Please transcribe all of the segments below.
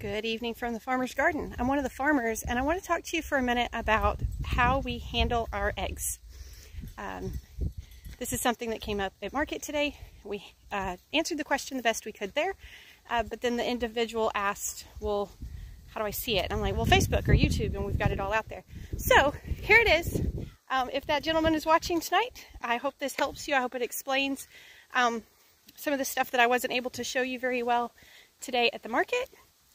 Good evening from the farmer's garden. I'm one of the farmers and I want to talk to you for a minute about how we handle our eggs. Um, this is something that came up at market today. We uh, answered the question the best we could there, uh, but then the individual asked, well, how do I see it? And I'm like, well, Facebook or YouTube, and we've got it all out there. So here it is. Um, if that gentleman is watching tonight, I hope this helps you. I hope it explains um, some of the stuff that I wasn't able to show you very well today at the market.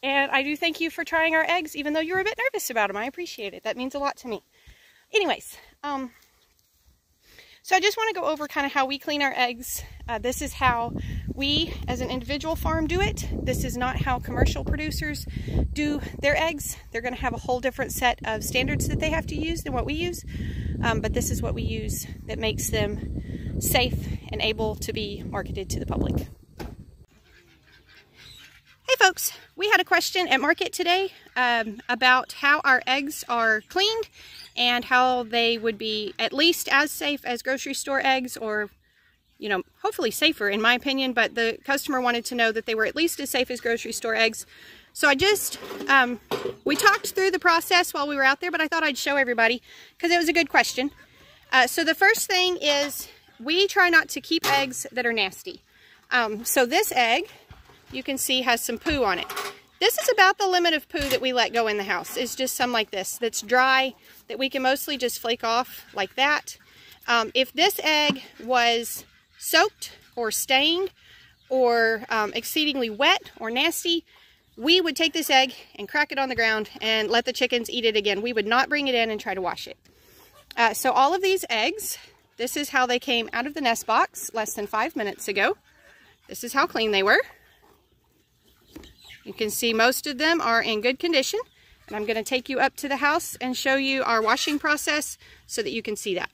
And I do thank you for trying our eggs, even though you were a bit nervous about them. I appreciate it. That means a lot to me. Anyways, um, so I just want to go over kind of how we clean our eggs. Uh, this is how we, as an individual farm, do it. This is not how commercial producers do their eggs. They're going to have a whole different set of standards that they have to use than what we use. Um, but this is what we use that makes them safe and able to be marketed to the public. Folks, we had a question at market today um, about how our eggs are cleaned and how they would be at least as safe as grocery store eggs or you know, hopefully safer in my opinion, but the customer wanted to know that they were at least as safe as grocery store eggs. So I just, um, we talked through the process while we were out there, but I thought I'd show everybody because it was a good question. Uh, so the first thing is we try not to keep eggs that are nasty. Um, so this egg you can see has some poo on it. This is about the limit of poo that we let go in the house. It's just some like this that's dry that we can mostly just flake off like that. Um, if this egg was soaked or stained or um, exceedingly wet or nasty, we would take this egg and crack it on the ground and let the chickens eat it again. We would not bring it in and try to wash it. Uh, so all of these eggs, this is how they came out of the nest box less than five minutes ago. This is how clean they were. You can see most of them are in good condition. And I'm going to take you up to the house and show you our washing process so that you can see that.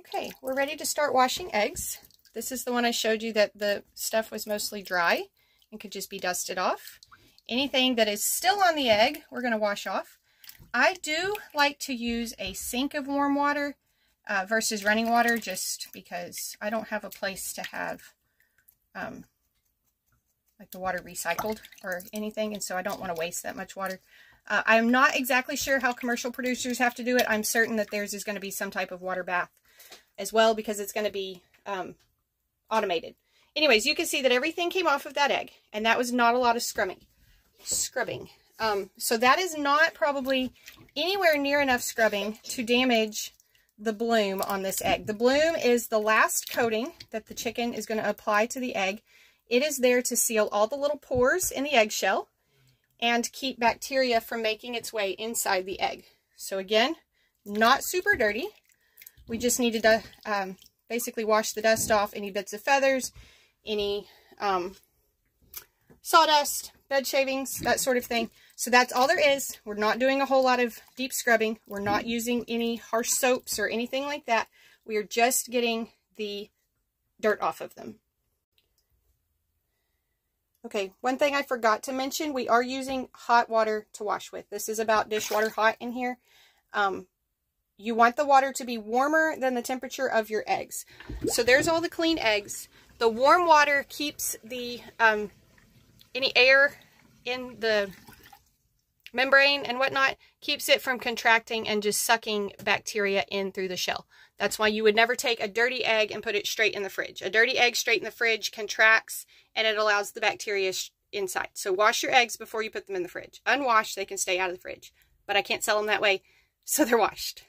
Okay, we're ready to start washing eggs. This is the one I showed you that the stuff was mostly dry and could just be dusted off. Anything that is still on the egg, we're going to wash off. I do like to use a sink of warm water uh, versus running water just because I don't have a place to have um, like the water recycled or anything, and so I don't want to waste that much water. Uh, I'm not exactly sure how commercial producers have to do it. I'm certain that theirs is going to be some type of water bath as well because it's going to be um, automated. Anyways, you can see that everything came off of that egg, and that was not a lot of scrubbing. Scrubbing. Um, so that is not probably anywhere near enough scrubbing to damage the bloom on this egg. The bloom is the last coating that the chicken is going to apply to the egg it is there to seal all the little pores in the eggshell and keep bacteria from making its way inside the egg. So again, not super dirty. We just needed to um, basically wash the dust off, any bits of feathers, any um, sawdust, bed shavings, that sort of thing. So that's all there is. We're not doing a whole lot of deep scrubbing. We're not using any harsh soaps or anything like that. We are just getting the dirt off of them. Okay, one thing I forgot to mention, we are using hot water to wash with. This is about dishwater hot in here. Um, you want the water to be warmer than the temperature of your eggs. So there's all the clean eggs. The warm water keeps the um, any air in the membrane and whatnot, keeps it from contracting and just sucking bacteria in through the shell. That's why you would never take a dirty egg and put it straight in the fridge. A dirty egg straight in the fridge contracts and it allows the bacteria inside. So wash your eggs before you put them in the fridge. Unwashed, they can stay out of the fridge. But I can't sell them that way, so they're washed.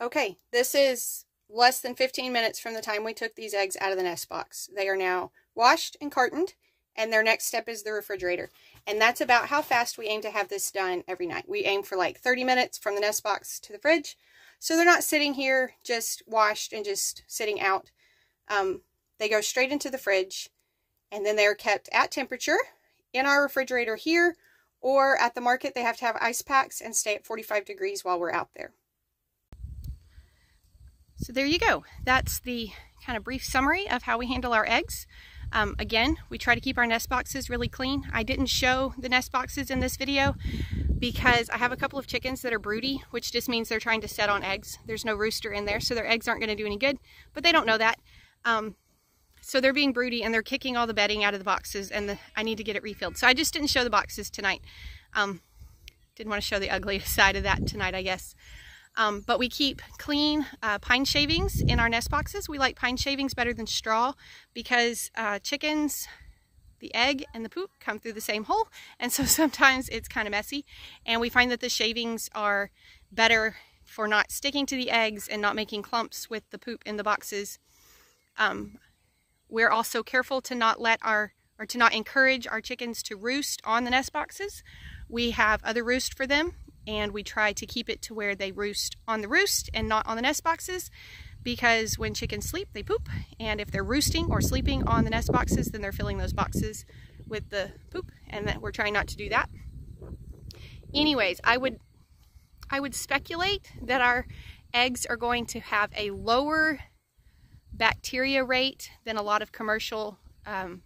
Okay, this is less than 15 minutes from the time we took these eggs out of the nest box. They are now washed and cartoned, and their next step is the refrigerator. And that's about how fast we aim to have this done every night. We aim for like 30 minutes from the nest box to the fridge. So they're not sitting here just washed and just sitting out. Um, they go straight into the fridge and then they're kept at temperature in our refrigerator here or at the market they have to have ice packs and stay at 45 degrees while we're out there. So there you go. That's the kind of brief summary of how we handle our eggs. Um, again, we try to keep our nest boxes really clean. I didn't show the nest boxes in this video because I have a couple of chickens that are broody, which just means they're trying to set on eggs. There's no rooster in there, so their eggs aren't going to do any good, but they don't know that. Um, so they're being broody and they're kicking all the bedding out of the boxes and the, I need to get it refilled. So I just didn't show the boxes tonight. Um, didn't want to show the ugly side of that tonight, I guess. Um, but we keep clean uh, pine shavings in our nest boxes. We like pine shavings better than straw because uh, chickens, the egg and the poop come through the same hole. And so sometimes it's kind of messy. And we find that the shavings are better for not sticking to the eggs and not making clumps with the poop in the boxes. Um, we're also careful to not let our, or to not encourage our chickens to roost on the nest boxes. We have other roost for them and we try to keep it to where they roost on the roost and not on the nest boxes because when chickens sleep, they poop. And if they're roosting or sleeping on the nest boxes, then they're filling those boxes with the poop and that we're trying not to do that. Anyways, I would I would speculate that our eggs are going to have a lower bacteria rate than a lot of commercial um,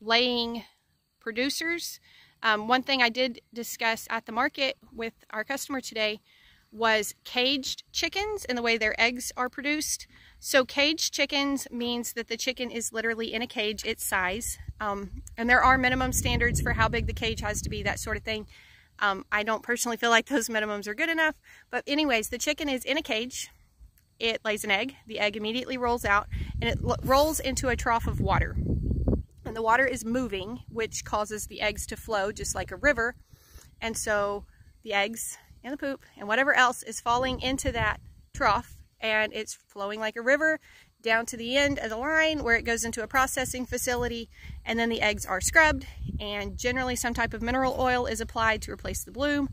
laying producers. Um, one thing I did discuss at the market with our customer today was caged chickens and the way their eggs are produced. So caged chickens means that the chicken is literally in a cage its size. Um, and there are minimum standards for how big the cage has to be, that sort of thing. Um, I don't personally feel like those minimums are good enough. But anyways, the chicken is in a cage. It lays an egg. The egg immediately rolls out and it rolls into a trough of water the water is moving, which causes the eggs to flow just like a river. And so the eggs and the poop and whatever else is falling into that trough and it's flowing like a river down to the end of the line where it goes into a processing facility and then the eggs are scrubbed and generally some type of mineral oil is applied to replace the bloom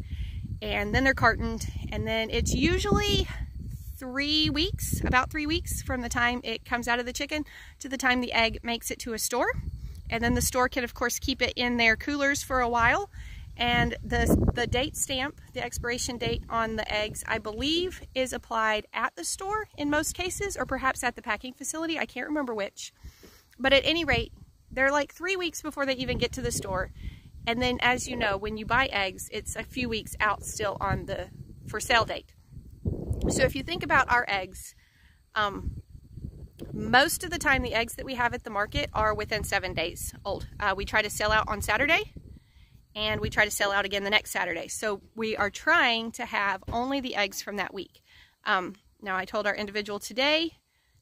and then they're cartoned and then it's usually three weeks, about three weeks from the time it comes out of the chicken to the time the egg makes it to a store. And then the store can, of course, keep it in their coolers for a while. And the, the date stamp, the expiration date on the eggs, I believe is applied at the store in most cases, or perhaps at the packing facility. I can't remember which. But at any rate, they're like three weeks before they even get to the store. And then, as you know, when you buy eggs, it's a few weeks out still on the for sale date. So if you think about our eggs, um, most of the time, the eggs that we have at the market are within seven days old. Uh, we try to sell out on Saturday and we try to sell out again the next Saturday. So we are trying to have only the eggs from that week. Um, now, I told our individual today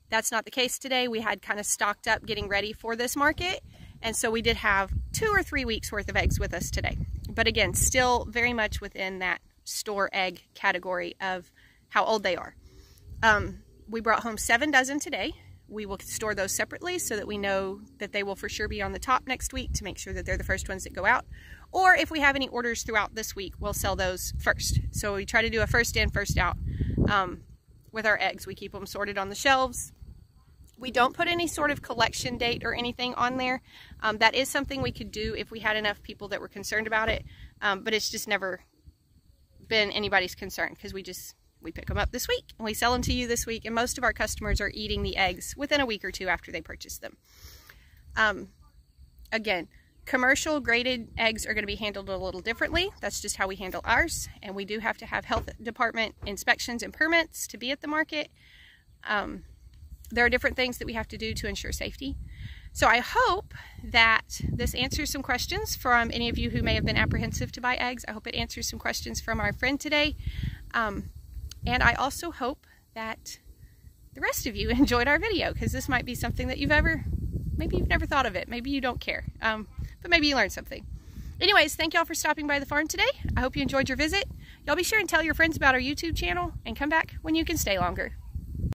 that's not the case today. We had kind of stocked up getting ready for this market. And so we did have two or three weeks worth of eggs with us today. But again, still very much within that store egg category of how old they are. Um, we brought home seven dozen today we will store those separately so that we know that they will for sure be on the top next week to make sure that they're the first ones that go out. Or if we have any orders throughout this week, we'll sell those first. So we try to do a first in, first out um, with our eggs. We keep them sorted on the shelves. We don't put any sort of collection date or anything on there. Um, that is something we could do if we had enough people that were concerned about it, um, but it's just never been anybody's concern because we just we pick them up this week and we sell them to you this week and most of our customers are eating the eggs within a week or two after they purchase them. Um, again, commercial graded eggs are going to be handled a little differently. That's just how we handle ours and we do have to have health department inspections and permits to be at the market. Um, there are different things that we have to do to ensure safety. So I hope that this answers some questions from any of you who may have been apprehensive to buy eggs. I hope it answers some questions from our friend today. Um, and I also hope that the rest of you enjoyed our video because this might be something that you've ever, maybe you've never thought of it. Maybe you don't care, um, but maybe you learned something. Anyways, thank y'all for stopping by the farm today. I hope you enjoyed your visit. Y'all be sure and tell your friends about our YouTube channel and come back when you can stay longer.